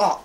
あ